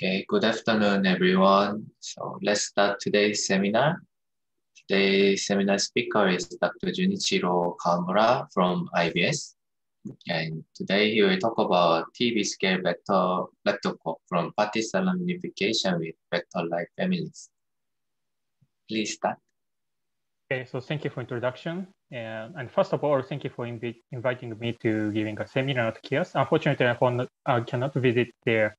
Okay, good afternoon, everyone. So let's start today's seminar. Today's seminar speaker is Dr. Junichiro Kawamura from IBS. And today he will talk about TeV scale vector leptoquark from Pati-Salam unification with vector-like families. Please start. Okay, so thank you for introduction. And, and first of all, thank you for invi inviting me to giving a seminar at KIAS. Unfortunately, I cannot visit there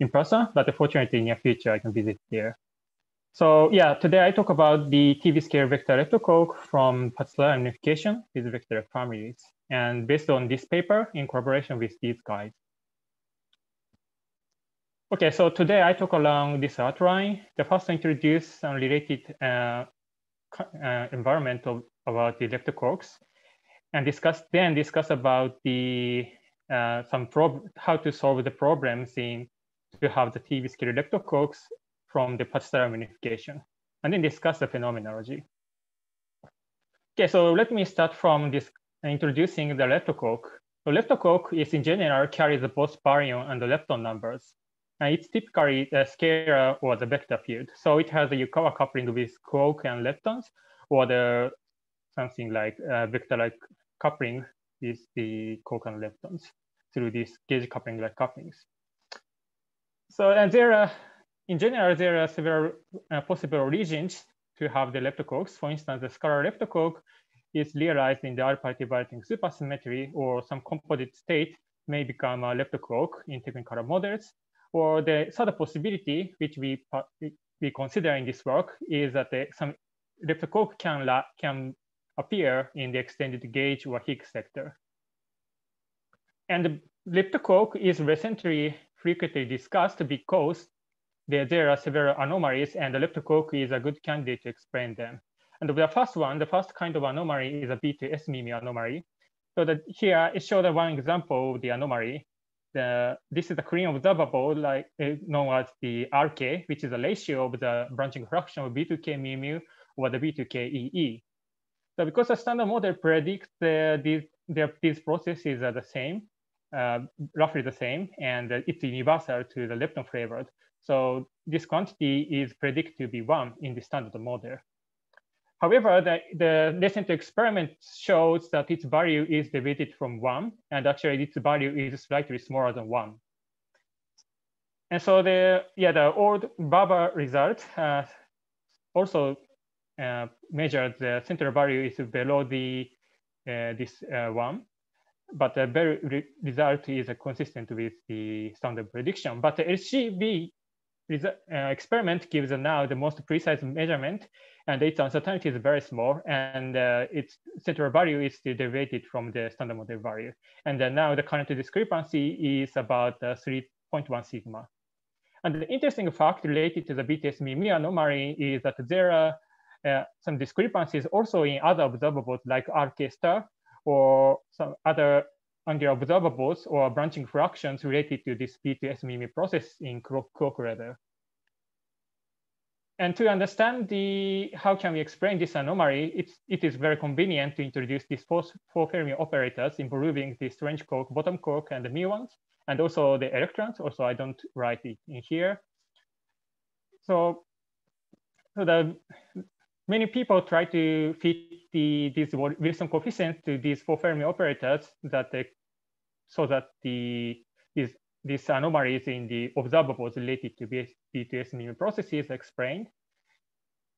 in person, but fortunately in near future, I can visit there. So yeah, today I talk about the TeV scale vector leptoquark from Pati-Salam unification with vector families. And based on this paper in collaboration with these guys. Okay, so today I talk along this outline. The first introduce some related uh, uh, environment of, about the leptoquarks and discuss then discuss about the uh, some prob how to solve the problems in to have the TeV scale leptoquarks from the Pati-Salam unification, and then discuss the phenomenology. Okay, so let me start from this introducing the leptoquark. The leptoquark is in general carries both baryon and the lepton numbers. And it's typically a scalar or the vector field. So it has a Yukawa coupling with quark and leptons, or the something like uh, vector-like coupling with the quark and leptons through these gauge coupling-like couplings. So and there are, in general, there are several uh, possible origins to have the leptoquarks. For instance, the scalar leptoquark is realized in the R-parity violating supersymmetry or some composite state may become a leptoquark in technicolor models. Or the third possibility, which we, we consider in this work, is that the, some leptoquark can, can appear in the extended gauge or Higgs sector. And the leptoquark is recently frequently discussed because there, there are several anomalies and the leptoquark is a good candidate to explain them. And the first one, the first kind of anomaly is a B2S Mimi anomaly. So that here it shows one example of the anomaly. The, this is the clean observable like uh, known as the RK, which is a ratio of the branching fraction of B2K mu or the B2K EE. So because the standard model predicts uh, these, these processes are the same, uh, roughly the same, and it's universal to the lepton flavored. So this quantity is predicted to be one in the standard model. However, the, the recent experiment shows that its value is deviated from one, and actually its value is slightly smaller than one. And so the yeah the old BaBar result uh, also uh, measured the central value is below the uh, this uh, one, but the very result is consistent with the standard prediction. But the LHCb uh, experiment gives now the most precise measurement, and its uncertainty is very small, and uh, its central value is deviated from the standard model value. And now the current discrepancy is about uh, 3.1 sigma. And the interesting fact related to the BTS Mimi anomaly is that there are uh, some discrepancies also in other observables like RK star, or some other angular observables or branching fractions related to this B2S Mimi process in quark level. And to understand the how can we explain this anomaly, it's, it is very convenient to introduce these four, four Fermi operators involving the strange quark, bottom quark, and the muons, and also the electrons. Also, I don't write it in here. So, so the many people try to fit the these Wilson coefficients to these four Fermi operators that they, so that the these these anomalies in the observables related to B2S Mimi processes explained.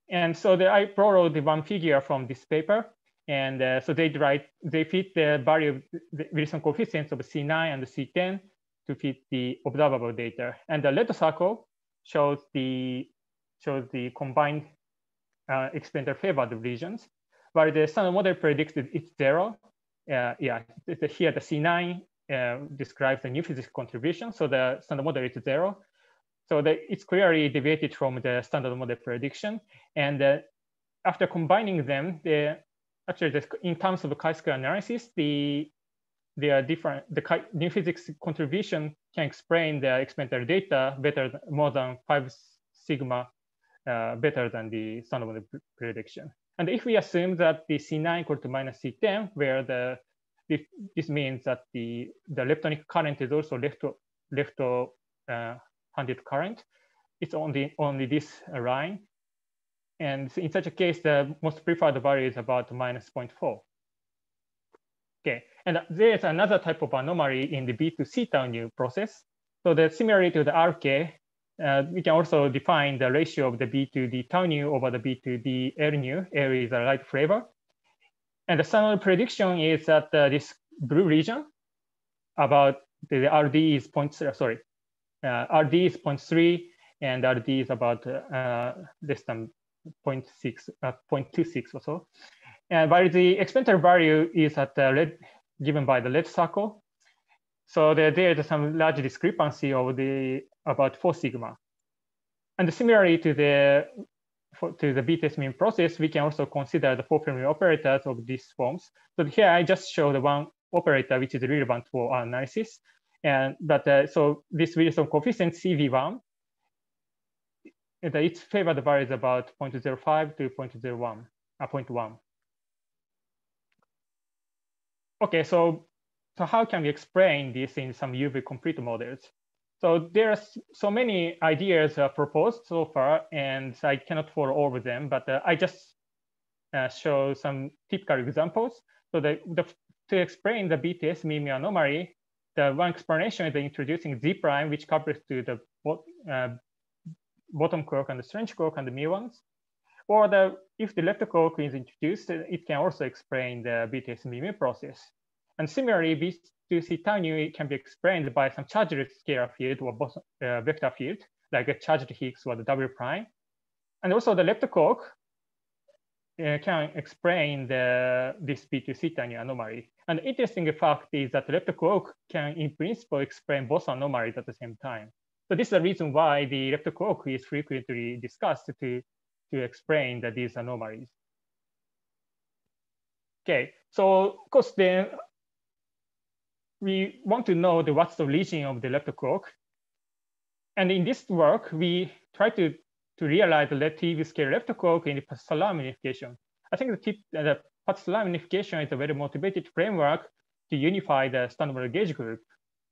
And so the, I borrowed the one figure from this paper. And uh, so they write, they fit the value the Wilson coefficients of C9 and C10 to fit the observable data. And the red circle shows the shows the combined uh, their favored regions, while the standard model predicts it's zero. Uh, yeah, here the C9 uh, describes the new physics contribution, so the standard model is zero. So the, it's clearly deviated from the standard model prediction. And uh, after combining them, the, actually the, in terms of chi-square analysis, the they are different. The new physics contribution can explain the experimental data better, more than five sigma uh, better than the standard model prediction. And if we assume that the C9 equal to minus C10, where the this means that the, the leptonic current is also left, left uh, handed current. It's only, only this line. And in such a case, the most preferred value is about minus 0.4. Okay, and there's another type of anomaly in the B2C tau nu process. So the similarly to the RK, uh, we can also define the ratio of the B to D tau nu over the B to D L nu. L is a light flavor. And the standard prediction is that uh, this blue region about the RD is point, sorry, uh, RD is 0.3 and RD is about uh, less than 0.6, uh, 0.26 or so. And while the experimental value is at the red, given by the red circle, so there, there is some large discrepancy of the about four sigma. And similarly to the for, to the BTS mean process, we can also consider the four Fermi operators of these forms. So here I just show the one operator which is relevant for our analysis. And but uh, so this Wilson coefficient CV1, and its favored value is about 0.05 to 0.01, uh, 0.1. Okay, so so how can we explain this in some UV complete models? So there are so many ideas uh, proposed so far, and I cannot follow all of them, but uh, I just uh, show some typical examples. So the, the, to explain the BTS mean anomaly, the one explanation is introducing Z prime, which couples to the uh, bottom quark and the strange quark and the muons. Or the, if the leptoquark is introduced, it can also explain the BTS mean process. And similarly, B2C tau nu can be explained by some charged scalar field or uh, vector field, like a charged Higgs or the W prime. And also the left uh, can explain the, this B2C tau nu anomaly. And interesting fact is that leptoquark can, in principle, explain both anomalies at the same time. So this is the reason why the leptoquark is frequently discussed to, to explain the, these anomalies. Okay, so of course then we want to know the what's the region of the left. And in this work, we try to, to realize the TeV scale left in the Pati-Salam unification. I think the, tip, the unification is a very motivated framework to unify the standard gauge group.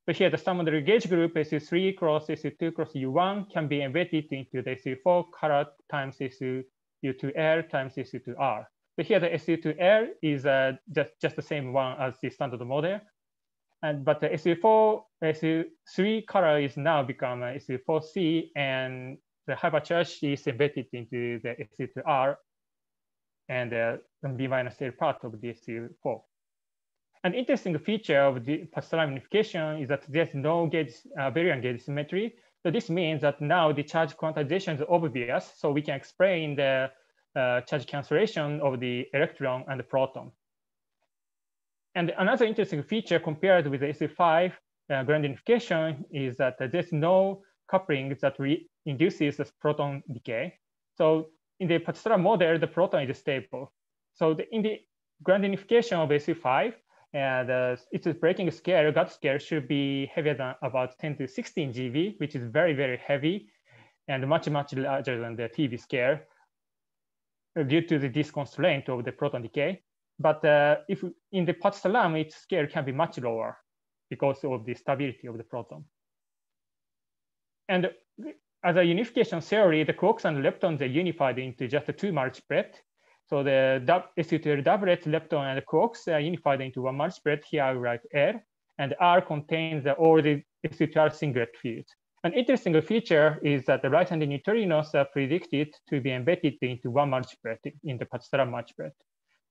But here the standard gauge group SU3 cross SU2 cross U1 can be embedded into the SU4 color times SU2L times SU2R. But here the SU2L is uh, just, just the same one as the standard model. And, but the SU4, SU3 color is now become a SU4C and the hypercharge is embedded into the SU2R and the B minus L part of the SU4. An interesting feature of the Pati-Salam unification is that there's no gauge, uh, baryon gauge symmetry. So this means that now the charge quantization is obvious, so we can explain the uh, charge cancellation of the electron and the proton. And another interesting feature compared with the SU5 uh, grand unification is that there's no coupling that induces the proton decay. So in the Pati-Salam model, the proton is stable. So the, in the grand unification of SU5, and uh, its breaking scale, gut scale should be heavier than about 10 to 16 GeV, which is very, very heavy and much, much larger than the TeV scale due to the disconstraint of the proton decay. But uh, if in the Pati-Salam, its scale can be much lower because of the stability of the proton. And as a unification theory, the quarks and leptons are unified into just a two multiplet. So the SU2 doublet lepton and quarks are unified into one multiplet. Here I write L, and R contains all the SU2R singlet fields. An interesting feature is that the right-handed neutrinos are predicted to be embedded into one multiplet in the Pati-Salam multiplet.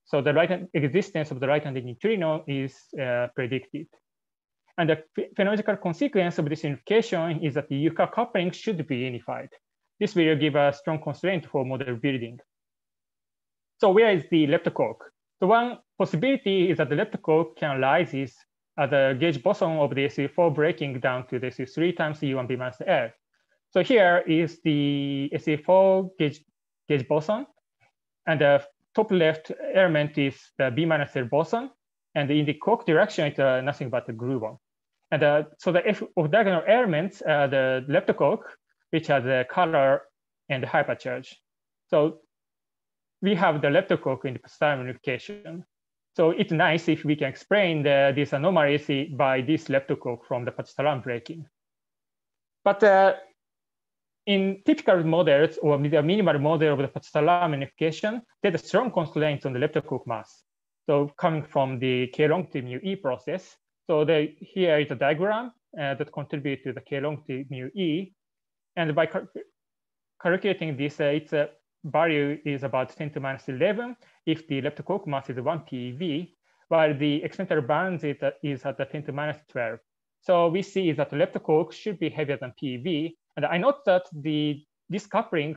So the right existence of the right-handed neutrino is uh, predicted. And the phenomenological consequence of this unification is that the Yukawa coupling should be unified. This will give a strong constraint for model building. So where is the quark? The one possibility is that the quark can rises as a gauge boson of the SU4 breaking down to the SU3 times U1B minus L. So here is the SU4 gauge, gauge boson, and the top left element is the B minus L boson, and in the quark direction, it's uh, nothing but the gluon. And uh, so the F of diagonal elements, uh, the left which has the color and the hypercharge. So we have the left in the Pati-Salam unification. So it's nice if we can explain the, these anomalies by this quark from the Pati-Salam breaking. But uh, in typical models or the minimal model of the Pati-Salam unification, there's a strong constraint on the leptoquark mass. So coming from the k long to mu e process. So the, here is a diagram uh, that contributes to the k long to mu e. And by cal calculating this, uh, its uh, value is about 10 to minus 11 if the leptoquark mass is 1 PeV, while the experimental bounds is, uh, is at the 10 to minus 12. So we see that leptoquark should be heavier than PeV. And I note that the this coupling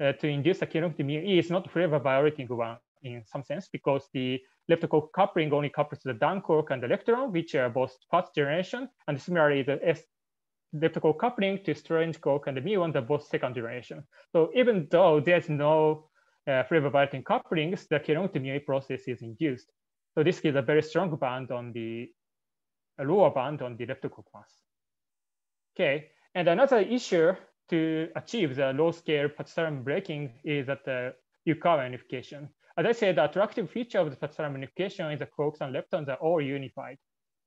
uh, to induce a to mu is not flavor violating one in some sense because the leptoquark coupling only couples the down quark and the electron, which are both first generation. And similarly, the S leptoquark coupling to strange quark and the muon are both second generation. So even though there's no uh, flavor violating couplings, the to mu process is induced. So this gives a very strong band on the lower band on the leptoquark mass. Okay, and another issue to achieve the low scale Pati-Salam breaking is that uh, the Yukawa unification. As I said, the attractive feature of the Pati-Salam unification is the quarks and leptons are all unified.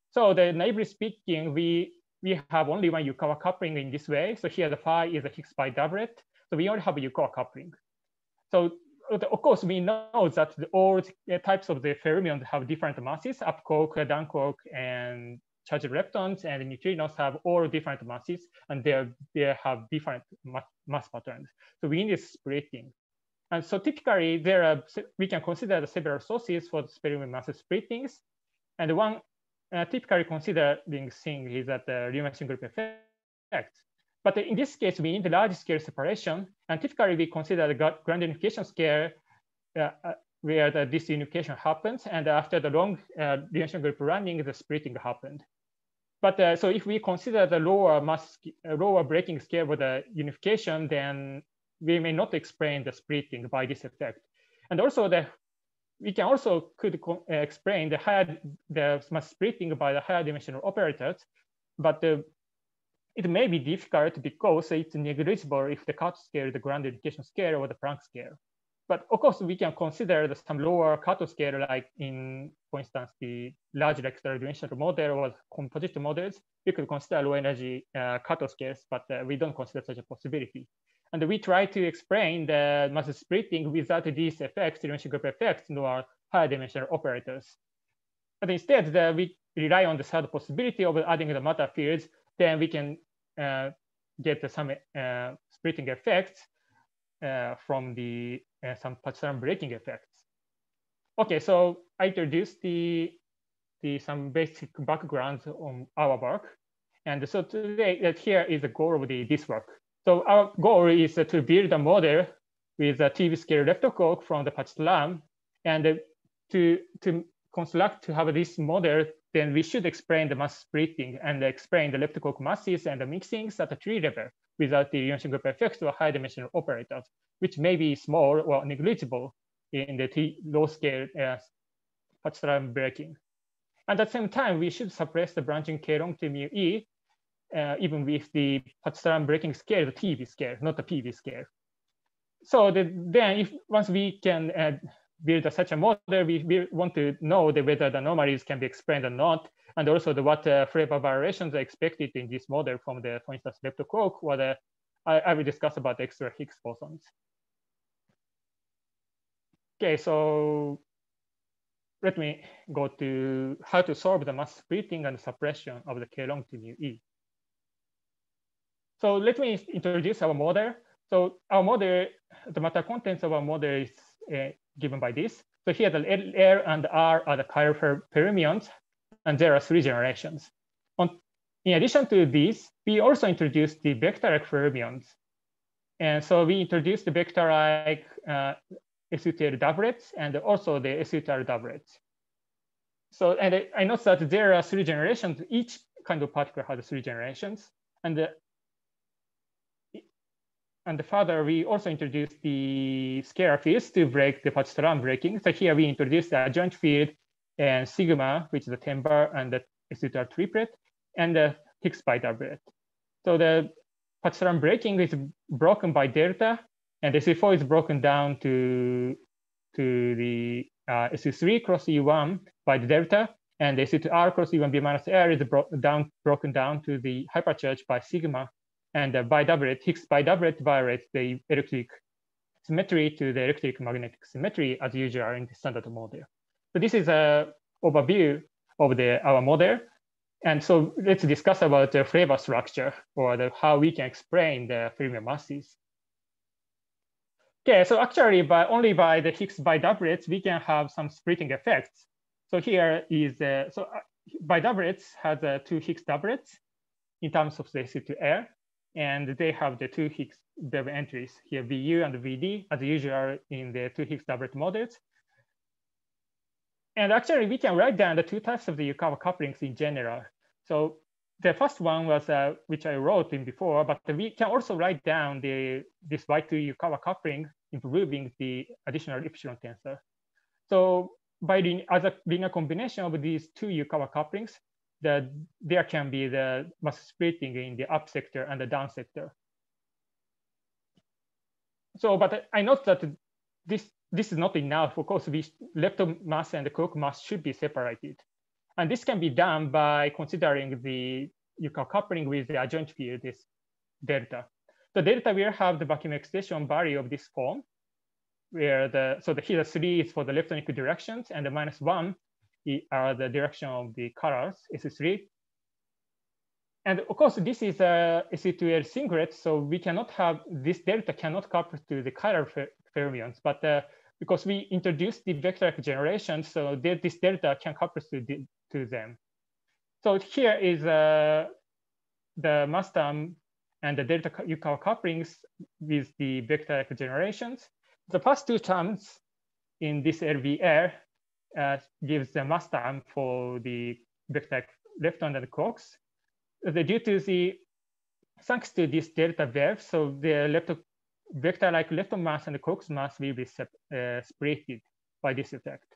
So the naively speaking, we, we have only one Yukawa coupling in this way. So here the phi is a Higgs bidoublet. So we only have a Yukawa coupling. So of course, we know that the, all uh, types of the fermions have different masses, up quark, down quark, and charged leptons and neutrinos have all different masses, and they they have different mass patterns. So we need splitting. And so typically, there are we can consider several sources for the spelling mass splittings, and one uh, typically considering thing is that the Riemann group effect. But in this case, we need large scale separation. And typically we consider the grand unification scale uh, uh, where the, this unification happens. And after the long uh, group running, the splitting happened. But uh, so if we consider the lower mass, uh, lower breaking scale with the unification, then we may not explain the splitting by this effect. And also the we can also could uh, explain the higher the mass splitting by the higher dimensional operators, but the it may be difficult because it's negligible if the cut scale the grand unification scale or the Planck scale. But of course, we can consider the, some lower cutoff scale, like in, for instance, the large extra dimensional model or composite models. We could consider low energy uh, cutoff scales, but uh, we don't consider such a possibility. And we try to explain the mass splitting without these effects, dimension group effects, nor higher dimensional operators. But instead, the, we rely on the third possibility of adding the matter fields then we can uh, get some uh, splitting effects Uh, from the uh, some Pati-Salam breaking effects. Okay, so I introduced the, the some basic backgrounds on our work. And so today, that here is the goal of the, this work. So our goal is to build a model with a TeV scale leptoquark from the Pati-Salam and to, to construct to have this model then we should explain the mass splitting and explain the leptoquark masses and the mixings at the tree level without the Johnson group effects or high dimensional operators, which may be small or negligible in the low scale uh, breaking. And at the same time, we should suppress the branching K long to mu E, uh, even with the Pati-Salam breaking scale, the TeV scale, not the PeV scale. So the, then if once we can uh, build such a model, we, we want to know the, whether the anomalies can be explained or not, and also the, what uh, flavor variations are expected in this model from the, for instance, leptoquark, or the, I, I will discuss about the extra Higgs bosons. Okay, so let me go to how to solve the mass splitting and suppression of the K long to mu E. So let me introduce our model. So our model, the matter contents of our model is uh, given by this. So here the L and R are the chiral fermions, and there are three generations. On, in addition to these, we also introduced the vector-like fermions. And so we introduced the vector-like uh, SU2L doublets and also the SU2R doublets. So, and I noticed that there are three generations. Each kind of particle has three generations. And the and the further, we also introduced the scalar fields to break the Pati-Salam breaking. So here we introduced the adjoint field and sigma, which is the timber and the SU2R triplet, and the Higgs bidoublet. So the Patsaram breaking is broken by delta, and SU4 is broken down to, to the uh, SU3 cross U1 by the delta, and SU2R cross U1 B minus R is bro down, broken down to the hypercharge by sigma and the bidoublet, Higgs bidoublet violates the electric symmetry to the electric magnetic symmetry as usual in the standard model. So this is a overview of the our model. And so let's discuss about the flavor structure or the, how we can explain the fermion masses. Okay, so actually by only by the Higgs bidoublets, we can have some splitting effects. So here is, uh, so uh, bidoublets has uh, two Higgs doublets in terms of the C2L, and they have the two Higgs Bev entries here, VU and VD, as usual in the two Higgs doublet models. And actually, we can write down the two types of the Yukawa couplings in general. So the first one was uh, which I wrote in before, but we can also write down the this Y2 Yukawa coupling, improving the additional epsilon tensor. So by as a linear combination of these two Yukawa couplings, the, there can be the mass splitting in the up sector and the down sector. So, but I note that this this is not enough. Of course, we lepton mass and the quark mass should be separated. And this can be done by considering the Yukawa coupling with the adjoint field, this delta. The delta will have the vacuum expectation value of this form, where the, so the here the three is for the leptonic directions and the minus one are the direction of the colors, S3. And of course, this is a SU2L singlet, so we cannot have, this delta cannot couple to the chiral fermions, but uh, because we introduced the vector generation, so this delta can couple to, the, to them. So here is uh, the mass term and the delta Yukawa couplings with the vector generations. The first two terms in this LVR uh, gives the mass term for the vector lepton and quarks. The, due to the, thanks to this delta wave, so the lepton vector like lepton mass and quarks mass will be uh, separated by this effect.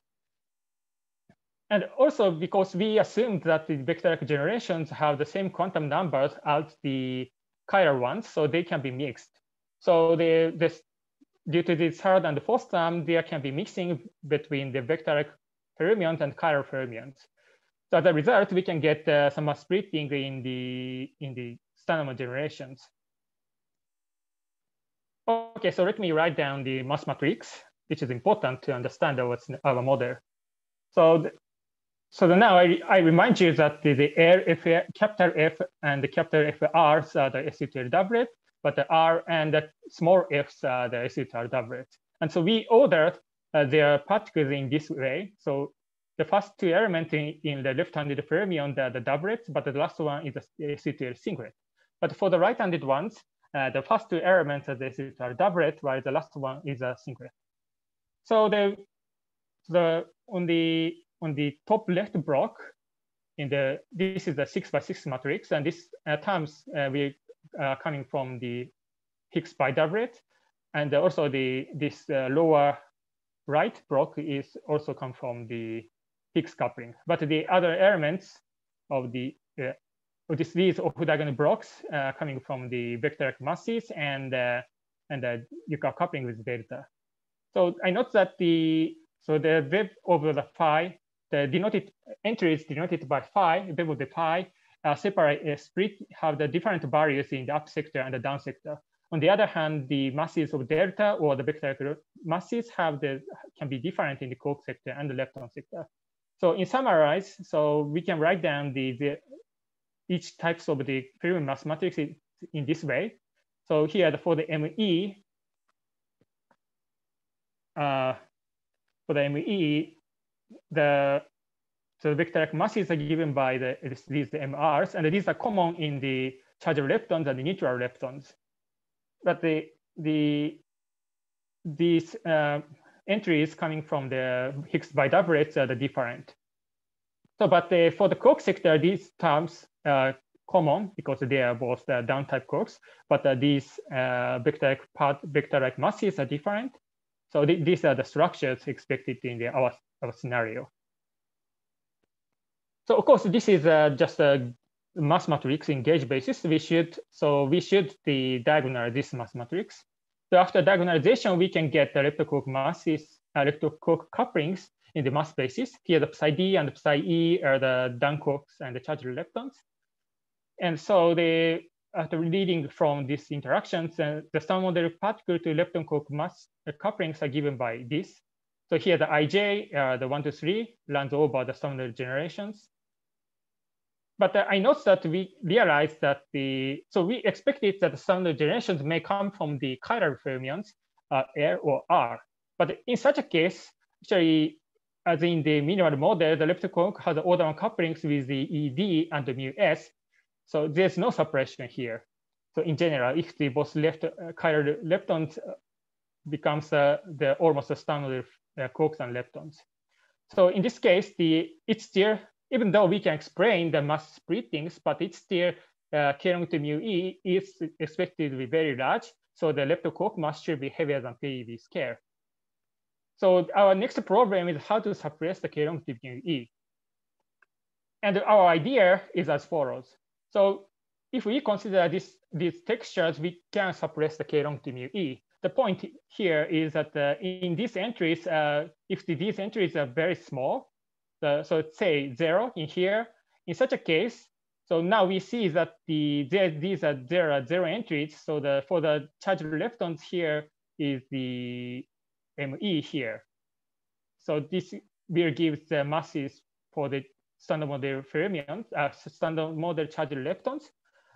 And also because we assumed that the vector generations have the same quantum numbers as the chiral ones, so they can be mixed. So the, this, due to the third and the fourth term, there can be mixing between the vector fermions and chiral fermions. So as a result, we can get uh, some splitting in the in the standard generations. Okay, so let me write down the mass matrix, which is important to understand our, our model. So, so now I, I remind you that the, the L, capital F and the capital F are the SU2L doublet, but the R and the small f's are the SU2L doublet. And so we ordered uh, their particles in this way. So the first two elements in, in the left-handed fermion, are the doublets, but the last one is the SU2L singlet. But for the right-handed ones, uh, the first two elements of this are doublet, while the last one is a singlet. So the the on the on the top left block, in the this is the six by six matrix, and this uh, terms uh, we are coming from the Higgs bidoublet, and also the this uh, lower right block is also come from the Higgs coupling. But the other elements of the uh, this, these off-diagonal blocks uh, coming from the vector masses and uh, and the coupling with delta. So I note that the so the web over the phi, the denoted entries denoted by phi, web of the phi, uh, separate uh, split have the different values in the up sector and the down sector. On the other hand, the masses of delta or the vector masses have the can be different in the quark sector and the lepton sector. So in summarize, so we can write down the, the each types of the fermion mass matrix in this way. So here for the ME, uh, for the ME, the so the vector masses are given by the these the MRs, and these are common in the charged leptons and the neutral leptons. But the the these uh, entries coming from the Higgs bidoublets are the different. So, but the, for the quark sector, these terms uh, common because they are both the down type quarks, but uh, these uh, vector part vector-like masses are different. So th these are the structures expected in the, our, our scenario. So of course, this is uh, just a mass matrix in gauge basis. We should so we should the diagonal this mass matrix. So after diagonalization, we can get the leptoquark masses, uh, leptoquark couplings in the mass basis. Here, the psi d and the psi e are the quarks and the charged leptons. And so the after reading from these interactions, uh, the standard model particle to leptoquark mass couplings are given by this. So here the ij, uh, the one to three, runs over the standard generations. But uh, I noticed that we realized that the, so we expected that the standard generations may come from the chiral fermions, uh, L or R. But in such a case, actually, as in the minimal model, the quark has order one couplings with the ED and the mu S. So there's no suppression here. So in general, if the both left uh, chiral leptons uh, becomes uh, the almost a standard uh, quarks and leptons. So in this case, the it's still even though we can explain the mass splittings, but it's still uh, long to mu e is expected to be very large. So the leptoquark mass should be heavier than PEV square. So our next problem is how to suppress the long to mu e. And our idea is as follows. So if we consider this, these textures, we can suppress the k long to mu e. The point here is that uh, in these entries, uh, if the, these entries are very small, the, so say zero in here, in such a case, so now we see that the there, these are there are zero entries. So the for the charged leptons here is the ME here. So this will give the masses for the standard model fermions, uh, standard model charged leptons.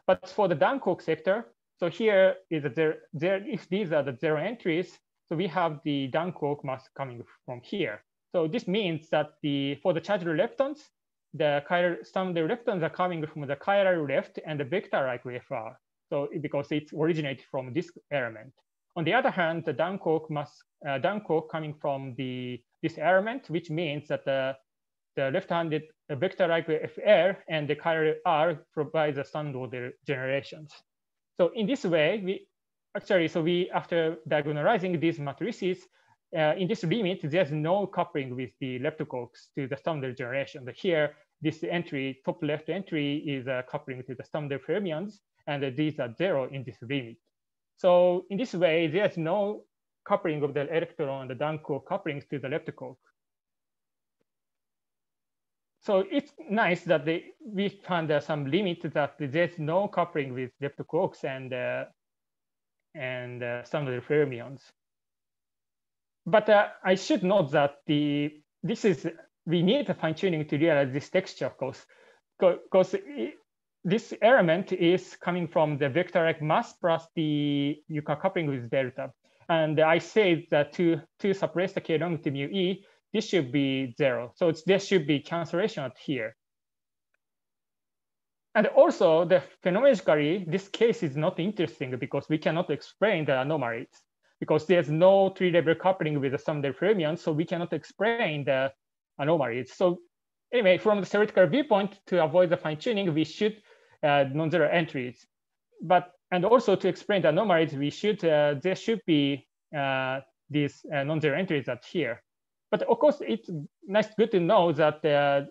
But for the down quark sector, so here is there, there if these are the zero entries, so we have the down quark mass coming from here. So this means that the for the charged leptons, the chiral, some of the leptons are coming from the chiral left and the vector-like FR. So because it's originated from this element. On the other hand, the down quark must uh, Quark coming from the this element, which means that the the left-handed vector-like FR and the chiral R provide the standard generations. So in this way, we actually so we after diagonalizing these matrices, uh, in this limit, there's no coupling with the leptoquarks to the standard generation. But here, this entry, top left entry is a coupling to the standard fermions, and these are zero in this limit. So in this way, there's no coupling of the electron and the down quark couplings to the leptoquark. So it's nice that they, we found uh, some limit that there's no coupling with leptoquarks and uh, and uh, standard fermions but uh, I should note that the this is we need a fine tuning to realize this texture, of course, because this element is coming from the vector mass plus the Yukawa coupling with delta. And I say that to, to suppress the k long to mu e, this should be zero. So there should be cancellation at here. And also the phenomenologically, this case is not interesting because we cannot explain the anomalies because there's no three-level coupling with the standard fermions, so we cannot explain the anomalies. So anyway, from the theoretical viewpoint, to avoid the fine-tuning, we should uh, non-zero entries. But and also to explain the anomalies, we should uh, there should be uh, these uh, non-zero entries at here. But of course, it's nice, good to know that uh,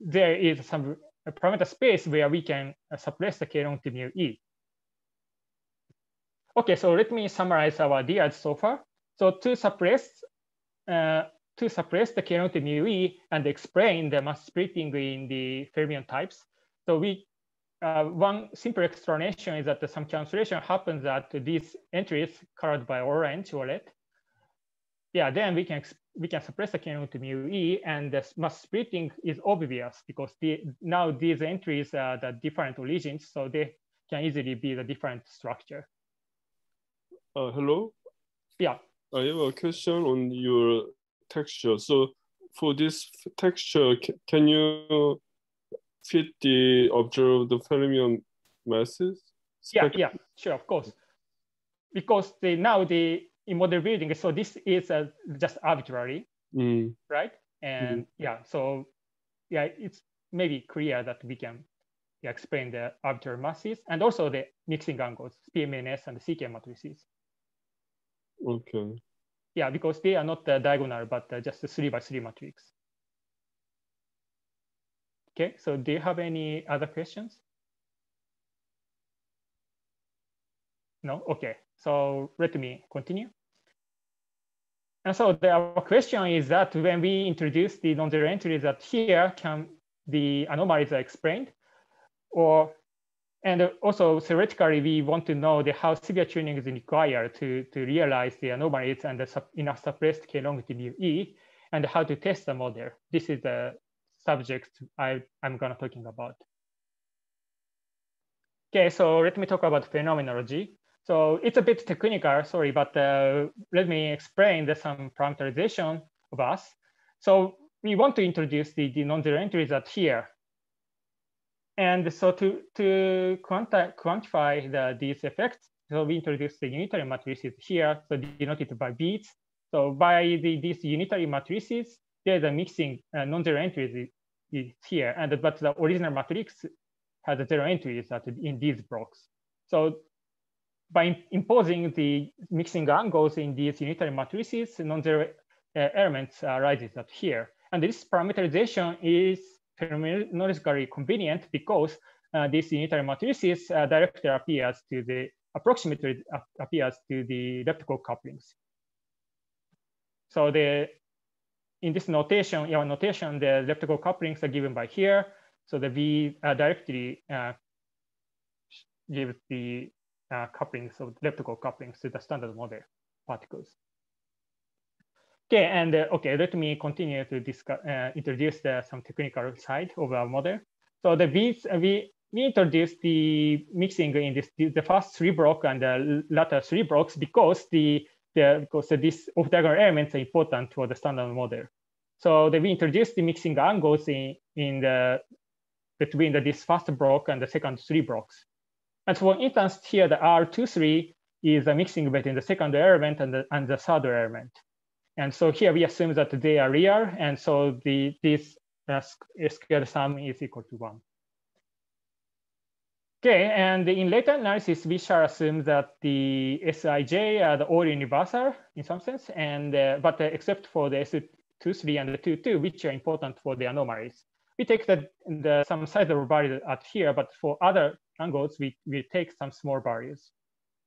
there is some parameter space where we can uh, suppress the k long to mu e. Okay, so let me summarize our ideas so far. So to suppress uh, to suppress the k long to mu and explain the mass splitting in the fermion types. So we uh, one simple explanation is that some cancellation happens at these entries colored by orange or red. Yeah, then we can we can suppress the k long to mu e, and the mass splitting is obvious because the, now these entries are the different origins, so they can easily be the different structure. Uh, hello. Yeah. I have a question on your texture. So for this texture, can you fit the observed fermion masses? Yeah, yeah, sure, of course. Because the now the in model building, so this is uh, just arbitrary, mm. right? And mm. yeah, so yeah, it's maybe clear that we can yeah, explain the arbitrary masses and also the mixing angles, PMNS and the CKM matrices. Okay. Yeah, because they are not uh, diagonal, but uh, just a three by three matrix. Okay, so do you have any other questions? No, okay. So let me continue. And so the our question is that when we introduce the non-zero entries that here can the anomalies are explained or and also theoretically, we want to know the how severe tuning is required to, to realize the anomalies and the sub, enough suppressed k longitude e, and how to test the model. This is the subject I, I'm gonna talking about. Okay, so let me talk about phenomenology. So it's a bit technical, sorry, but uh, let me explain the some parameterization of us. So we want to introduce the, the non-zero entries at here. And so to, to quanti quantify the, these effects, so we introduce the unitary matrices here, so denoted by beats. So by the, these unitary matrices, there's a mixing uh, non-zero entries is here, and but the original matrix has zero entries at, in these blocks. So by imposing the mixing angles in these unitary matrices, non-zero uh, elements arises at here. And this parameterization is phenomenologically convenient because uh, this unitary matrices uh, directly appears to the approximately appears to the leptoquark couplings. So the in this notation, our notation, the leptoquark couplings are given by here. So the V uh, directly uh, gives the uh, couplings of leptocoque couplings to the standard model particles. Okay, and uh, okay, let me continue to discuss, uh, introduce the, some technical side of our model. So the V's, uh, we, we introduced the mixing in this the first three blocks and the latter three blocks because the, the because this off-diagonal elements are important for the standard model. So the, we introduced the mixing angles in, in the between the, this first block and the second three blocks. And for instance, here the R23 is a mixing between the second element and the, and the third element. And so here we assume that they are real. And so the, this uh, squared sum is equal to one. Okay, and in later analysis, we shall assume that the Sij are the all universal in some sense, and uh, but uh, except for the S23 and the 22, which are important for the anomalies. We take the, the some sizable value at here, but for other angles, we, we take some small values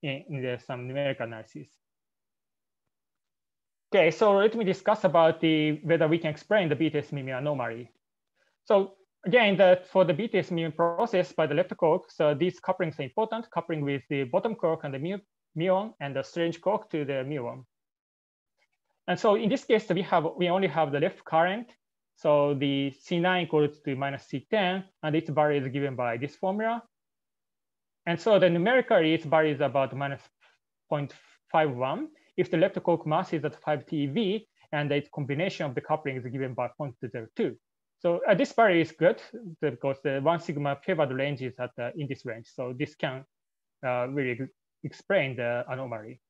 in, in the, some numerical analysis. Okay, so let me discuss about the whether we can explain the BTS mu anomaly. So again, that for the BTS mu process by the leptoquark, so these couplings are important, coupling with the bottom quark and the mu muon and the strange quark to the muon. And so in this case, we have we only have the left current. So the C9 equals to minus C10, and its value is given by this formula. And so the numerically, its value is about minus 0.51 if the leptoquark mass is at 5 TeV and the combination of the coupling is given by 0.02. So uh, this value is good because the one sigma favored range is at uh, in this range. So this can uh, really explain the anomaly.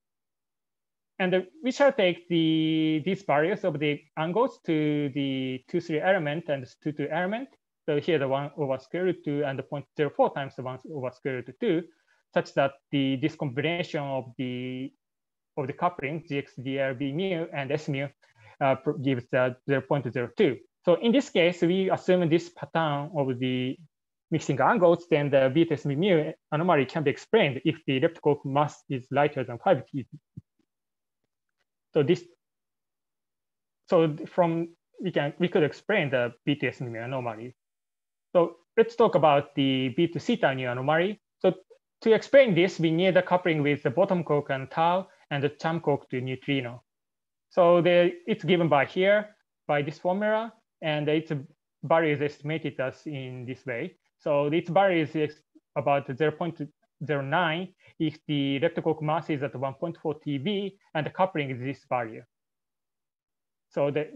And uh, we shall take the these values of the angles to the 2, 3 element and 2, 2 element. So here the 1 over square root 2 and the 0.04 times the 1 over square root 2, such that the this combination of the of the coupling, GX, DRB mu, and S mu uh, gives uh, 0.02. So in this case, we assume this pattern of the mixing angles, then the BTS mu anomaly can be explained if the leptoquark mass is lighter than 5 TeV. So this, so from we can we could explain the BTS mu anomaly. So let's talk about the B to theta nu anomaly. So to explain this, we need a coupling with the bottom quark and tau and the charm quark to neutrino. So the, it's given by here, by this formula, and its value is estimated as in this way. So its value is about 0.09 if the leptoquark mass is at 1.4 TeV and the coupling is this value. So the,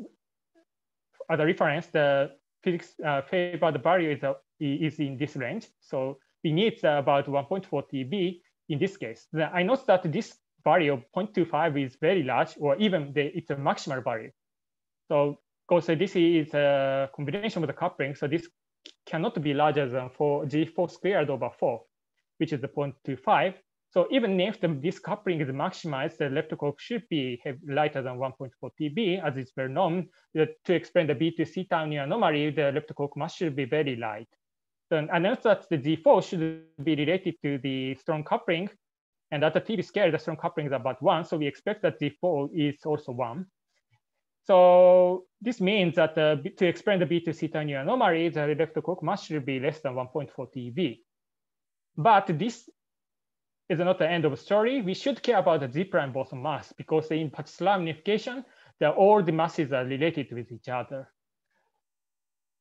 as a reference, the physics uh, favored value is, uh, is in this range. So we need about 1.4 TeV in this case. I note that this value of 0.25 is very large, or even the, it's a maximal value. So because this is a combination with the coupling, so this cannot be larger than 4 G4 squared over 4, which is the 0.25. So even if the, this coupling is maximized, the leptoquark should be lighter than 1.4 TeV, as it's well known. To explain the B2C time anomaly, the leptoquark mass should be very light. So, and note that the G4 should be related to the strong coupling, and at the TeV scale, the strong coupling is about one. So we expect that the fall is also one. So this means that uh, to explain the B2C tiny anomaly, the leptoquark must be less than 1.4 TeV. But this is not the end of the story. We should care about the Z prime boson mass because in Pati-Salam unification, all the masses are related with each other.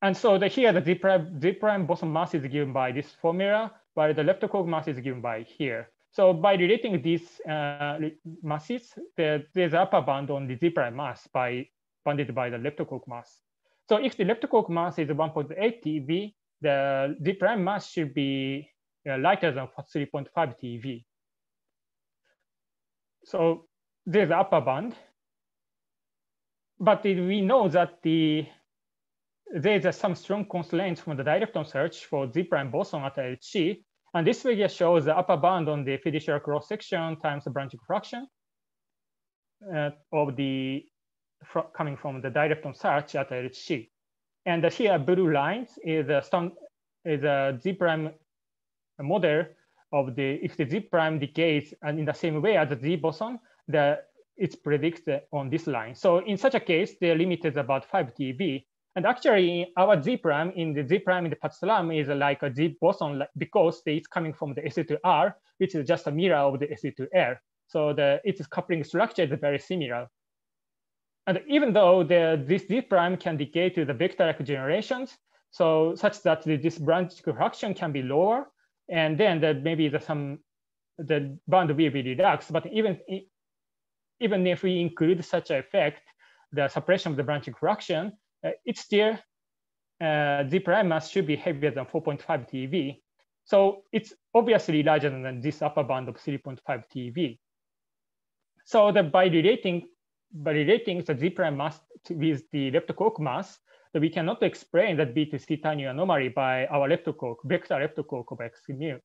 And so the, here the Z prime, Z prime boson mass is given by this formula, while the leptocoque mass is given by here. So by relating these uh, masses, the, there's upper bound on the Z prime mass by bounded by the leptoquark mass. So if the leptoquark mass is 1.8 TeV, the Z prime mass should be uh, lighter than 3.5 TeV. So there's upper bound. But we know that the there's some strong constraints from the directon search for Z prime boson at LHC. And this figure shows the upper bound on the fiduciary cross section times the branching fraction uh, of the fr coming from the directon search at LHC. And here blue lines is a, is a Z prime model of the if the Z prime decays and in the same way as the Z boson, the it's predicted on this line. So in such a case, the limit is about 5 TeV. And actually, our Z prime in the Z prime in the Pati-Salam is like a Z boson because it's coming from the SU2R, which is just a mirror of the SE2R. So the its coupling structure is very similar. And even though the, this Z prime can decay to the vector generations, so such that the, this branch fraction can be lower, and then the, maybe the some the bound will be reduced. But even even if we include such an effect, the suppression of the branching fraction, it's still uh, Z prime mass should be heavier than 4.5 TeV. So it's obviously larger than this upper bound of 3.5 TeV. So the, by relating by relating the Z prime mass to, with the leptoquark mass, that we cannot explain that B to C tau nu anomaly by our leptoquark, vector leptoquark of X mu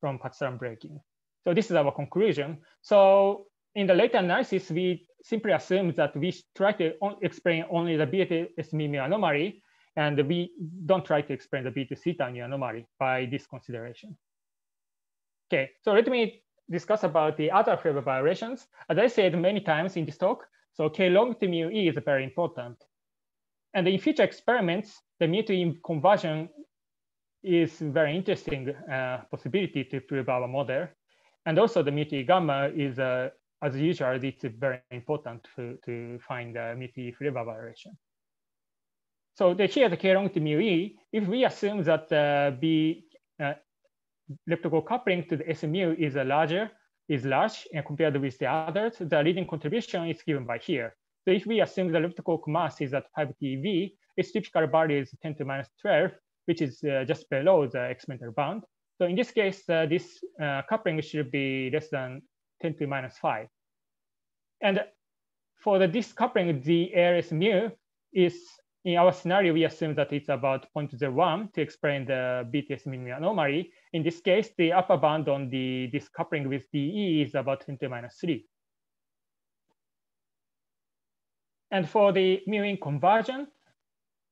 from Pati-Salam breaking. So this is our conclusion. So in the later analysis, we simply assume that we try to explain only the BTS mu anomaly, and we don't try to explain the B to C tau nu anomaly by this consideration. Okay, so let me discuss about the other flavor violations. As I said many times in this talk, so K long to mu E is very important. And in future experiments, the mu to conversion is very interesting uh, possibility to prove our model. And also the mu to gamma is, uh, as usual, it's very important to, to find the E flavor variation. So the, here the K long to mu E, if we assume that uh, B uh, coupling to the SMU is a larger, is large and compared with the others, the leading contribution is given by here. So if we assume the leptoquark mass is at 5 TeV, its typical value is 10 to minus 12, which is uh, just below the experimental bound. So in this case, uh, this uh, coupling should be less than 10 to the minus 5. And for the discoupling, the ARS mu is, in our scenario, we assume that it's about 0.01 to explain the BTS minimum anomaly. In this case, the upper bound on the discoupling with DE is about 10 to minus 3. And for the mu in conversion,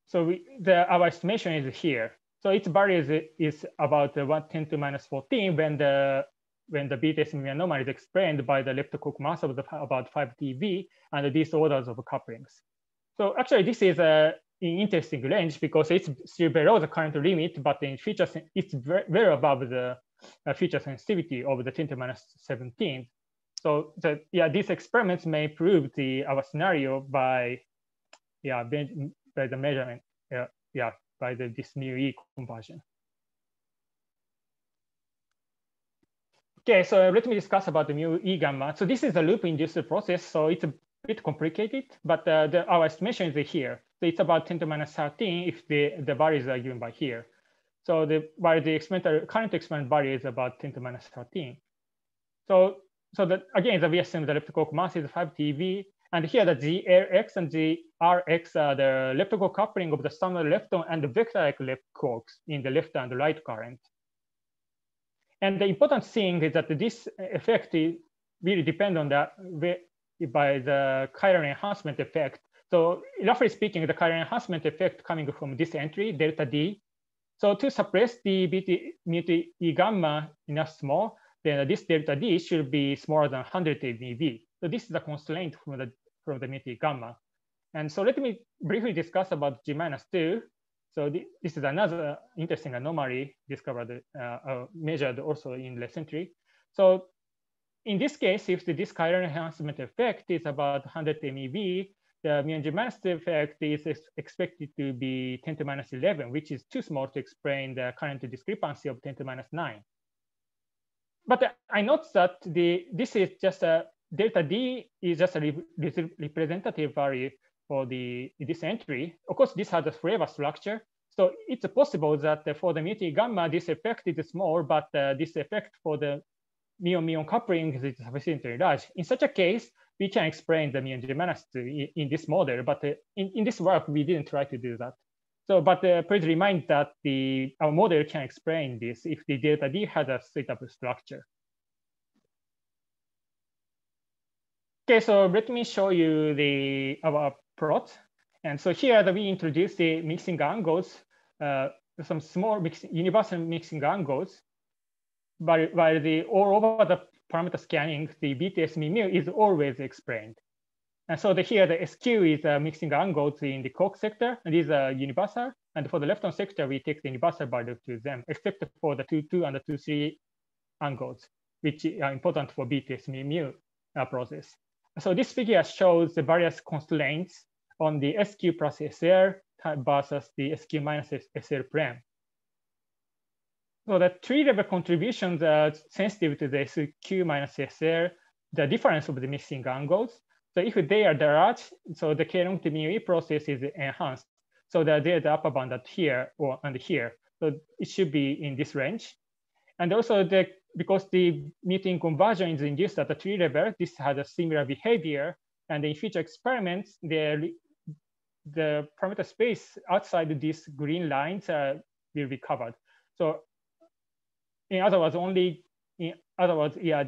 so we, the, our estimation is here. So its value is, is about uh, 1 10 to minus 14 when the when the BTS mu anomaly is explained by the leptoquark mass of the, about 5 TeV and these orders of couplings. So actually, this is a an interesting range because it's still below the current limit, but in feature it's very, above the uh, feature sensitivity of the 10 to minus 17. So the, yeah, these experiments may prove the our scenario by yeah by the measurement yeah, yeah by the this mu e conversion. Okay, so let me discuss about the mu e gamma. So this is a loop-induced process, so it's a bit complicated, but uh, the, our estimation is here. So it's about 10 to minus 13 if the, the values are given by here. So the while the experimental current experiment value is about 10 to minus 13. So so that again, the assume the leptoquark mass is 5 TeV, and here the GRX and GRX are the leptoquark coupling of the standard lepton and the vector-like leptoquarks in the left and the right current. And the important thing is that this effect is really depend on the by the chiral enhancement effect. So roughly speaking, the chiral enhancement effect coming from this entry, delta D. So to suppress the BT mu E gamma enough small, then this delta D should be smaller than 100 MeV. So this is a constraint from the from the MIT gamma. And so let me briefly discuss about G minus two. So th this is another interesting anomaly discovered, uh, uh, measured also in recently. So in this case, if the this chiral enhancement effect is about 100 MeV, the muon g minus two effect is expected to be 10 to minus 11, which is too small to explain the current discrepancy of 10 to minus 9. But I note that the this is just a delta D is just a representative value for the this entry. Of course, this has a flavor structure. So it's possible that for the muti gamma, this effect is small, but uh, this effect for the muon-muon coupling is sufficiently large. In such a case, we can explain the muon g minus two in, in, this model, but uh, in, in this work, we didn't try to do that. So, but uh, please remind that the our model can explain this if the delta D has a suitable structure. Okay, so let me show you the our plot. And so here that we introduce the mixing angles, uh, some small mix, universal mixing angles, but while the all over the parameter scanning, the BTS mu is always explained. And so the, here the SQ is uh, mixing angles in the quark sector, and these are universal. And for the left-hand sector, we take the universal value to them, except for the 2, 2 and the 2, 3 angles, which are important for BTS mu uh, process. So this figure shows the various constraints on the SQ plus SL versus the SQ minus SL plane. So the tree level contributions are sensitive to the SQ minus SL, the difference of the mixing angles. So if they are large, so the k long to mu process is enhanced. So the, there's the upper bound at here or and here. So it should be in this range. And also the because the mutant conversion is induced at the tree level, this has a similar behavior. And in future experiments, the, the parameter space outside these green lines uh, will be covered. So in other words, only in other words, yeah,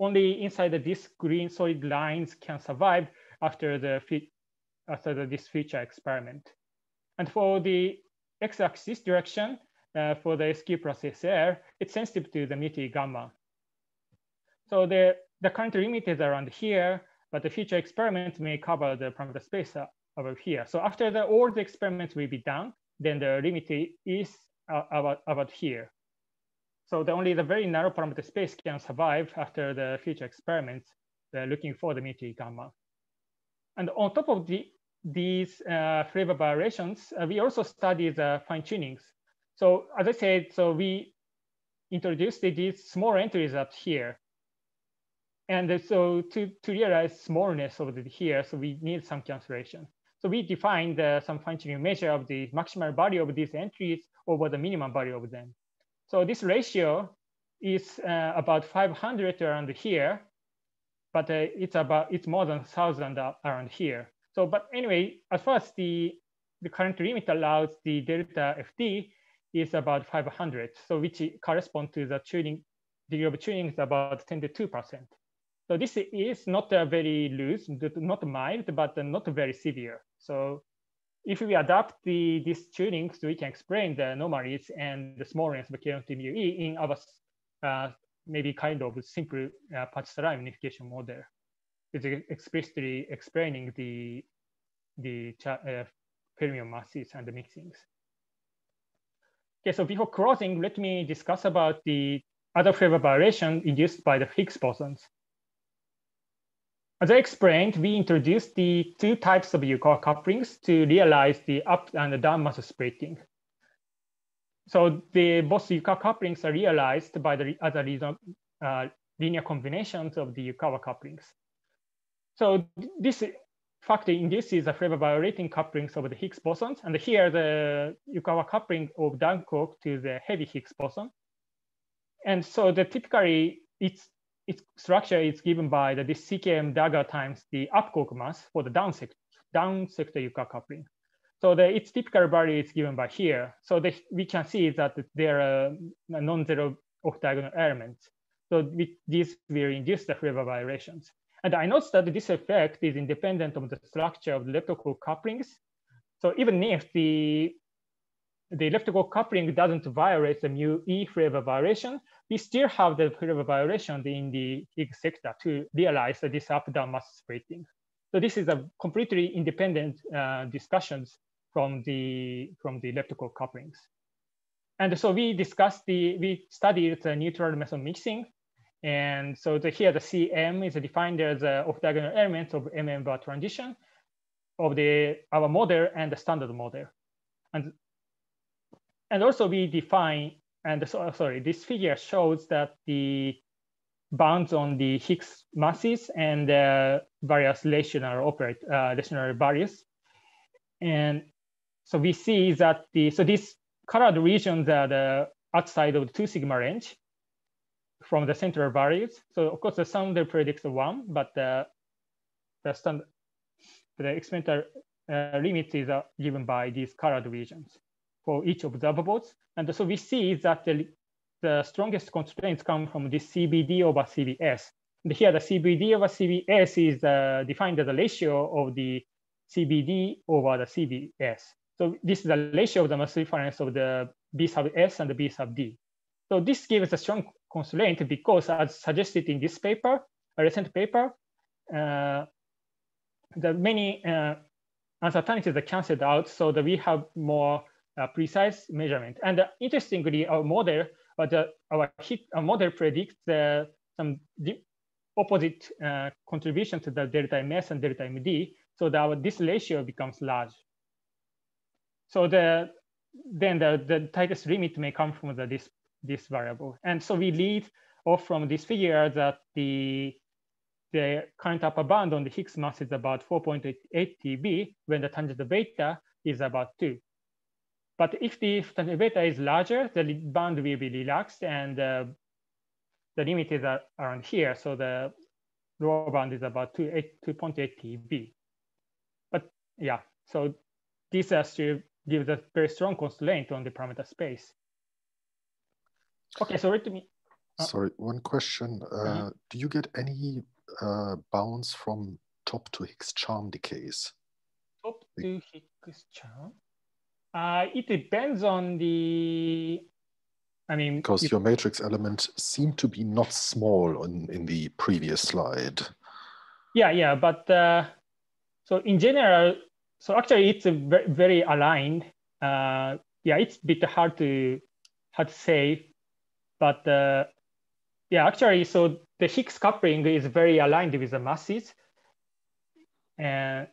only inside these green solid lines can survive after the after the, this feature experiment. And for the x-axis direction, uh, for the SQ plus SL, it's sensitive to the muti gamma. So the, the current limit is around here, but the future experiment may cover the parameter space over here. So after the, all the experiments will be done, then the limit is uh, about, about here. So the only the very narrow parameter space can survive after the future experiments uh, looking for the muti gamma. And on top of the, these uh, flavor variations, uh, we also study the fine tunings. So as I said, so we introduced these small entries up here. And so to, to realize smallness of the here, so we need some cancellation. So we defined uh, some fine-tuning measure of the maximal value of these entries over the minimum value of them. So this ratio is uh, about 500 around here, but uh, it's about it's more than 1,000 around here. So, but anyway, as far as the the current limit allows the delta FT, is about 500, so which correspond to the tuning, degree of tuning is about 10 to 2%. So this is not a very loose, not mild, but not very severe. So if we adapt the, these tunings, we can explain the anomalies and the smallness of k mu in our uh, maybe kind of simple uh, unification model. It's explicitly explaining the, the uh, fermion masses and the mixings. Okay, so before closing, let me discuss about the other flavor variation induced by the Higgs bosons. As I explained, we introduced the two types of Yukawa couplings to realize the up and the down mass splitting. So the both Yukawa couplings are realized by the other uh, linear combinations of the Yukawa couplings. So this factor induces the flavor violating couplings of the Higgs bosons. And here the Yukawa coupling of down quark to the heavy Higgs boson. And so the typically its its structure is given by the this CKM dagger times the up quark mass for the down sector, down sector Yukawa coupling. So the its typical value is given by here. So the, we can see that there are uh, non-zero off-diagonal elements. So we, these will induce the flavor violations. And I noticed that this effect is independent of the structure of the leptoquark couplings. So even if the, the leptoquark coupling doesn't violate the mu E flavor violation, we still have the flavor violation in the Higgs sector to realize this up-down mass splitting. So this is a completely independent uh, discussions from the from the leptoquark couplings. And so we discussed the we studied the neutral meson mixing. And so the, here the CM is defined as a off-diagonal element of MM bar transition of the our model and the standard model. And and also we define and so, sorry, this figure shows that the bounds on the Higgs masses and uh, various relational operate uh, relational values. And so we see that the so these colored regions are the outside of the two sigma range from the central values. So of course the sounder predicts one, but the the standard the experimental uh, limit is uh, given by these colored regions for each observables. And so we see that the, the strongest constraints come from this CBD over CBS. And here the CBD over CBS is uh, defined as a ratio of the CBD over the CBS. So this is the ratio of the mass difference of the B sub S and the B sub D. So this gives a strong constraint because as suggested in this paper, a recent paper, uh, the many uh, uncertainties are canceled out so that we have more uh, precise measurement. And uh, interestingly, our model, uh, the, our, hit, our model predicts some opposite uh, contribution to the delta ms and delta md, so that our, this ratio becomes large. So the then the, the tightest limit may come from the, this, this variable. And so we lead off from this figure that the, the current upper bound on the Higgs mass is about 4.8 TeV when the tangent beta is about 2. But if the tangent beta is larger, the bound will be relaxed and uh, the limit is around here. So the lower bound is about 2.8 TeV. But yeah, so this actually gives a very strong constraint on the parameter space. Okay, sorry to me. Uh, Sorry, one question. Uh, uh -huh. Do you get any uh, bounds from top to Higgs charm decays? Top to Higgs charm? Uh, it depends on the. I mean, because your matrix element seemed to be not small in, in the previous slide. Yeah, yeah, but uh, so in general, so actually it's very, very aligned. Uh, yeah, it's a bit hard to hard to say, but uh, yeah, actually, so the Higgs coupling is very aligned with the masses, and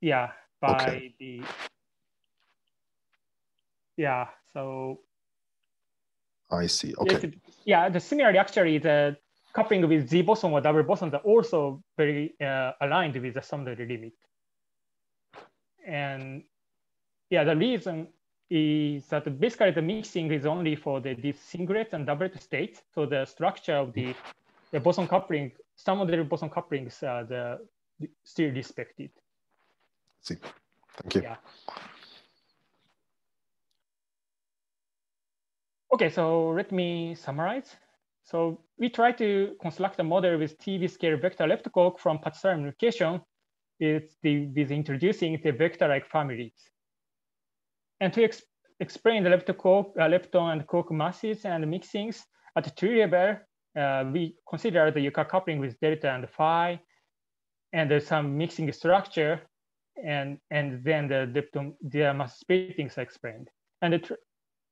yeah, by okay. the yeah, so. I see. Okay. Yeah, the similarly, actually, the coupling with Z boson or double bosons are also very uh, aligned with the Sumner limit. And yeah, the reason is that basically the mixing is only for the these singlet and doublet states. So the structure of the, the boson coupling, some of the boson couplings are the, still respected. See, thank you. Yeah. Okay, so let me summarize. So we try to construct a model with TeV scale vector leptoquark from Pati-Salam unification with, the, with introducing the vector-like families. And to ex explain the lepton, uh, lepton and quark masses and mixings at tree level, uh, we consider the Yukawa coupling with delta and phi, and there's some mixing structure, and and then the lepton, the mass splittings are explained. And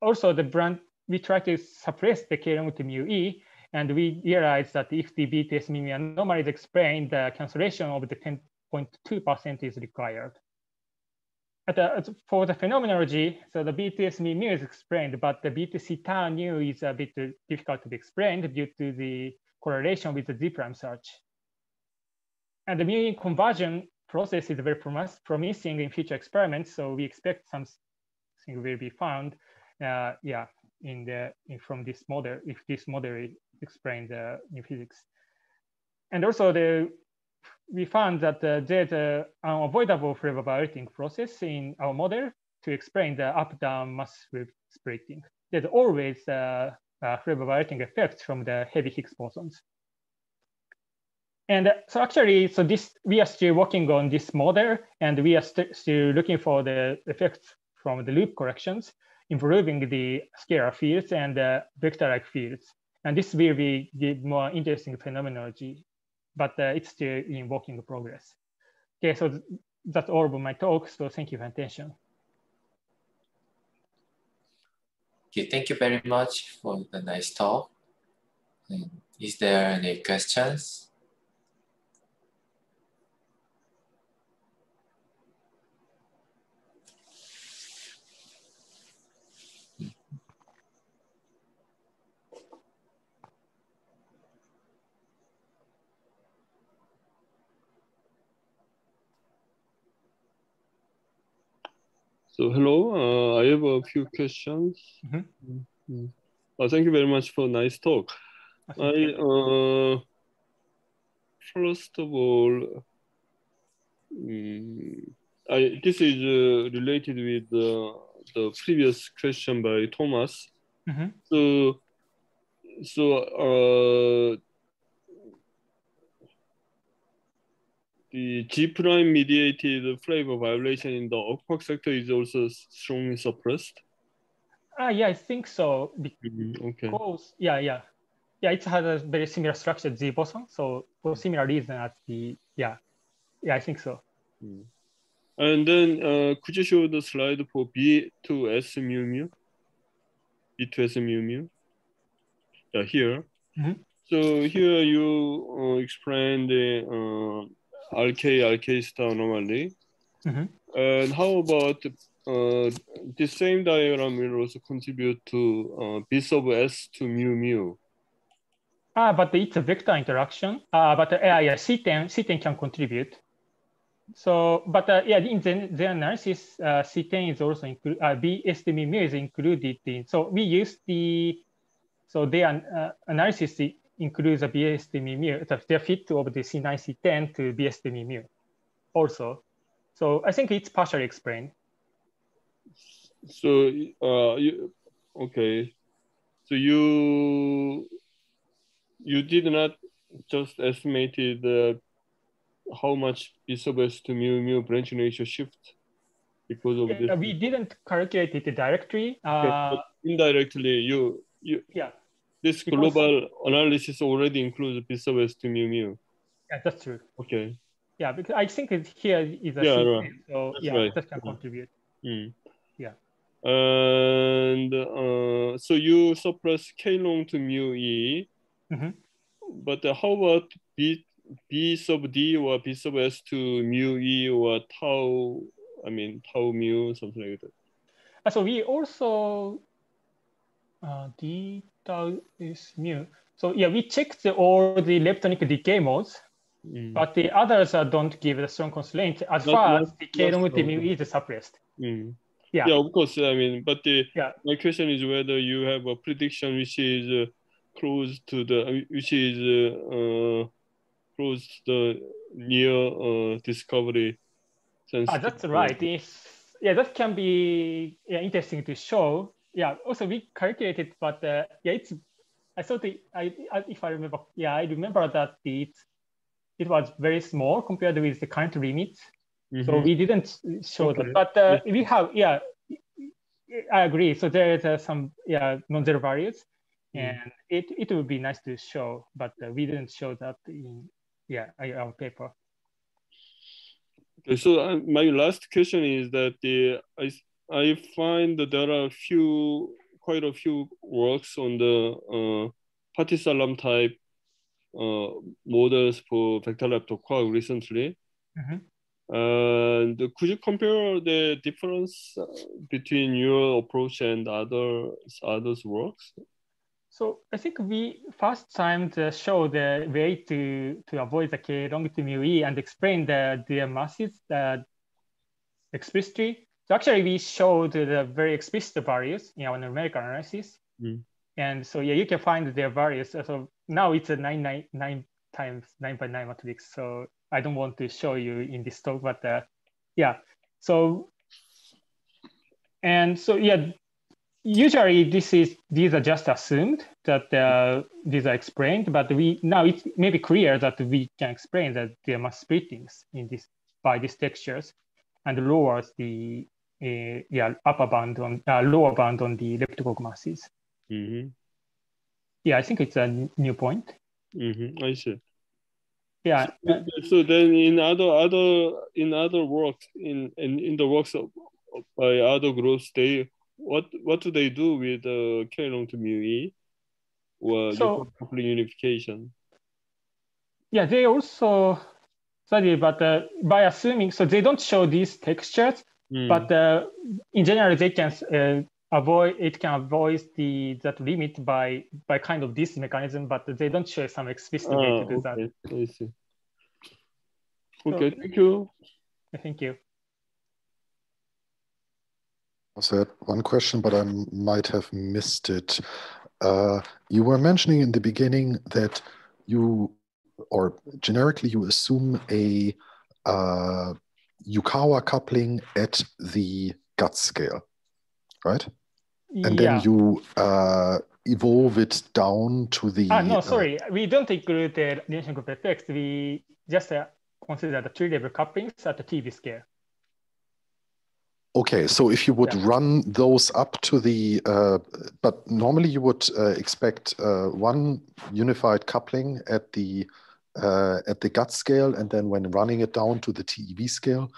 also the brand we try to suppress the k-long to mu e, and we realize that if the BTS mu anomaly is explained, the cancellation of the 10.2% is required. Uh, for the phenomenology, so the BTS mu is explained, but the BTC tau nu is a bit difficult to be explained due to the correlation with the Z prime search. And the mu conversion process is very promising in future experiments, so we expect something will be found. Uh, yeah, in the in, from this model if this model explains uh, in physics. And also the we found that uh, there's an unavoidable flavor violating process in our model to explain the up-down mass splitting. There's always uh, a flavor violating effect from the heavy Higgs bosons. And so actually, so this we are still working on this model, and we are st still looking for the effects from the loop corrections improving the scalar fields and the vector-like fields. And this will be give more interesting phenomenology, but uh, it's still in working progress. Okay, so that's all of my talk. So thank you for attention. Okay, thank you very much for the nice talk. And is there any questions? So hello, uh, I have a few questions. Mm. Uh, thank you very much for a nice talk. I uh, first of all, mm, I this is uh, related with the the previous question by Thomas. Mhm. So so the G prime mediated flavor violation in the upper sector is also strongly suppressed. Ah, yeah, I think so. Okay. Because yeah, yeah, yeah, it has a very similar structure to Z boson. So for similar reason as the yeah, yeah, I think so. Mm. And then uh, could you show the slide for B to S mu mu? B to S mu mu. Yeah, here. Mhm. So here you uh, explain the uh, RK RK star anomaly. Mhm. And how about uh, the same diagram will also contribute to uh, B sub S to mu mu? Ah, but it's a vector interaction. Uh, but uh, yeah, yeah, C10, C10 can contribute. So, but uh, yeah, in the, the analysis, uh, C10 is also included, uh, mu is included in, so we use the, so the uh, analysis includes a BST mu, the, the fit of the C9, C10 to BST mu also. So I think it's partially explained. So, uh, you, okay. So you you did not just estimated uh, how much B sub S to mu mu branching ratio shift because of Yeah, this. we didn't calculate it directly. Okay, Uh, indirectly, you you yeah, this Because- global analysis already includes B sub S to mu mu. yeah, that's true. Okay. Yeah, because I think it here is a Yeah, C10, right. so That's yeah, right. that can Yeah. contribute. Mm. Yeah. And uh, so you suppress K long to mu E, Mhm. but uh, how about B B sub D or B sub S to mu E or tau? I mean tau mu something like that. Uh, So we also uh, d tau is mu. So yeah, we checked the, all the leptonic decay modes, Mm. but the others uh, don't give a strong constraint as far as the K long not mu is suppressed. Mm. Yeah. Yeah, of course. I mean, but the Yeah. my question is whether you have a prediction which is uh, close to the which is uh, uh, close to the near uh, discovery. Ah, that's right. It's, yeah, that can be yeah, interesting to show. Yeah, also we calculated, but uh, yeah, it's, I thought, it, I, I, if I remember, yeah, I remember that it, it was very small compared with the current limits. So Mhm. we didn't show Okay. that, but uh, we have, yeah, I agree. So there is uh, some, yeah, non-zero values Mm. and it, it would be nice to show, but uh, we didn't show that in, yeah, our paper. Okay, so uh, my last question is that the I I find that there are a few quite a few works on the uh, Pati-Salam type uh, models for vector leptoquark recently. Mhm. And could you compare the difference uh, between your approach and others others works? So I think we first time to show the way to, to avoid the K long to mu E and explain the, the masses uh, explicitly. So actually we showed the very explicit values in our numerical analysis. Mm. And so yeah, you can find their values. So now it's a nine, nine, nine times nine by nine matrix. So I don't want to show you in this talk, but uh, yeah. So, and so yeah, usually this is these are just assumed that uh, these are explained, but we now it's maybe clear that we can explain that there must be splittings in this by these textures and lowers the uh, yeah upper bound on uh, lower bound on the leptoquark masses. Mm-hmm. Yeah, I think it's a new point. Mm-hmm. I see. Yeah. uh, So then in other other in other works in in, in the works of, by other groups, they what what do they do with uh, K long to mu e or So- coupling unification? Yeah, they also study, but uh, by assuming, so they don't show these textures, Mm. but uh, in general, they can uh, avoid, it can avoid the that limit by by kind of this mechanism, but they don't show some explicit way Ah, to do that. okay, I see. Okay, thank you. Thank you. Also had one question, but I might have missed it. Uh, you were mentioning in the beginning that you, or generically, you assume a uh, Yukawa coupling at the GUT scale, right? And yeah. then you uh, evolve it down to the. Ah, no, uh, sorry. We don't include the renormalization group effects. We just uh, consider the tree level couplings at the TeV scale. Okay, so if you would Yeah. run those up to the, uh, but normally you would uh, expect uh, one unified coupling at the uh, at the GUT scale, and then when running it down to the TeV scale,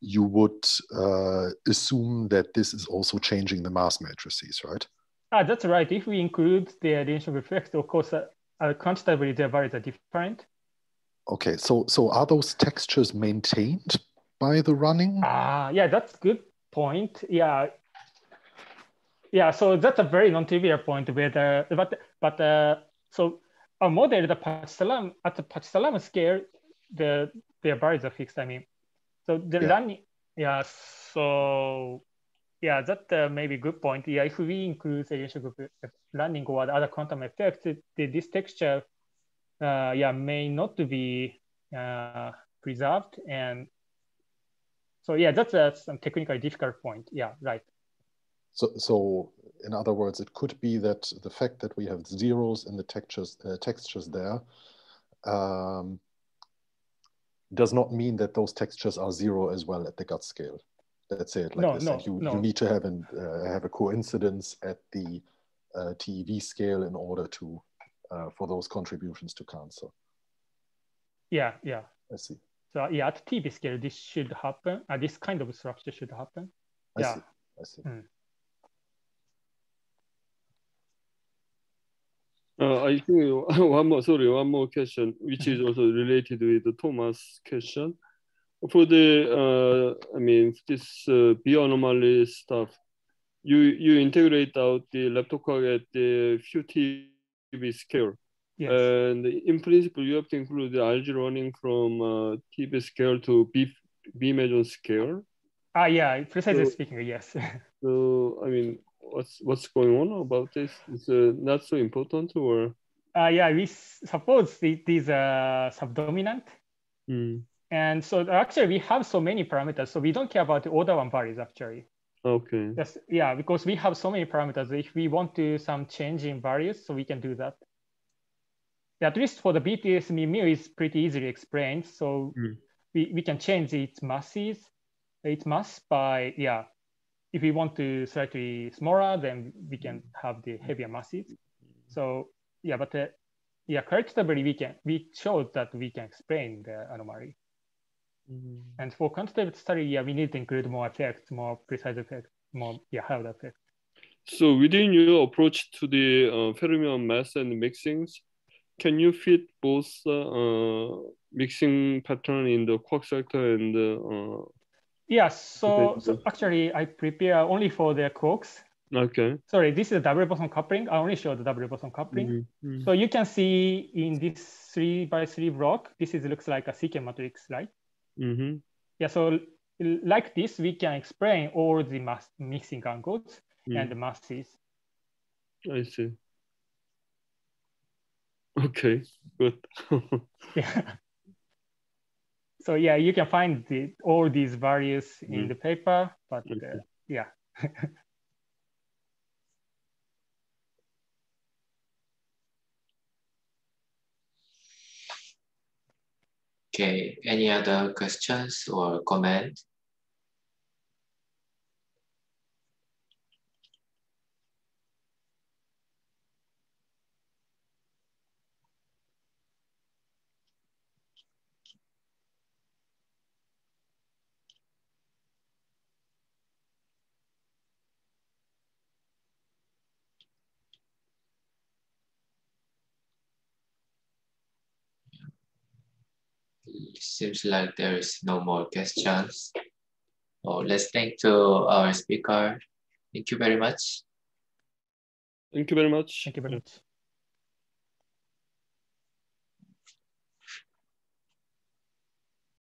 you would uh, assume that this is also changing the mass matrices, right? Ah, that's right. If we include the group effects, of course, uh, uh, quantitatively their values are different. Okay, so so are those textures maintained by the running? Ah, yeah, that's good point. Yeah, yeah. So that's a very non-trivial point. Whether, but but uh, so our model, the Pati-Salam at the Pati-Salam scale, the their bars are fixed. I mean, so the Yeah. running, yeah. So yeah, that uh, may be good point. Yeah, if we include the renormalization group uh, running or other quantum effects, the, this texture, uh, yeah, may not be uh, preserved and so yeah, that's a some technically difficult point. Yeah, right. So, so in other words, it could be that the fact that we have zeros in the textures, uh, textures there um, does not mean that those textures are zero as well at the GUT scale. Let's say it like No, this. no, and you, no. you need to have an uh, have a coincidence at the uh, TeV scale in order to uh, for those contributions to cancel. Yeah, yeah. I see. So yeah, at TeV scale, this should happen. Uh, this kind of structure should happen. I Yeah. see. I see. Uh, I think one more, sorry, one more question, which is also related with the Thomas question. For the, uh, I mean, this uh, B anomaly stuff, you you integrate out the leptoquark at the few scale. Yes. And in principle, you have to include the RG running from uh, TeV scale to B, B measure scale. ah, yeah. Precisely so- speaking, yes. So, I mean, what's what's going on about this? Is uh, not so important or? uh, yeah, we suppose it is a subdominant. Hmm. And so actually we have so many parameters. So we don't care about the order one values actually. Okay. Yes, yeah, because we have so many parameters. If we want to some change in values, so we can do that. At least for the BTS mu mu is pretty easily explained. So Mm. we, we can change its masses, its mass by, yeah. If we want to slightly smaller, then we can have the heavier masses. So yeah, but uh, yeah, qualitatively we can, we showed that we can explain the anomaly. Mhm. And for quantitative study, yeah, we need to include more effects, more precise effects, more yeah, hard effects. So within your approach to the uh, fermion mass and mixings, can you fit both uh, uh, mixing pattern in the quark sector and uh, Yeah, so, so actually I prepare only for the quarks. okay? Sorry, this is a double boson coupling. I only show the double boson coupling. Mhm, mhm. So you can see in this three by three block, this is looks like a CKM matrix, right? Mhm. Yeah, so like this, we can explain all the mass mixing angles and the Mm, masses. I see. Okay, good. Yeah. So yeah, you can find the, all these values in Mm. the paper, but uh, yeah. Okay, any other questions or comment? Seems like there is no more questions. So let's thank to our speaker. Thank you very much. Thank you very much. Thank you very much.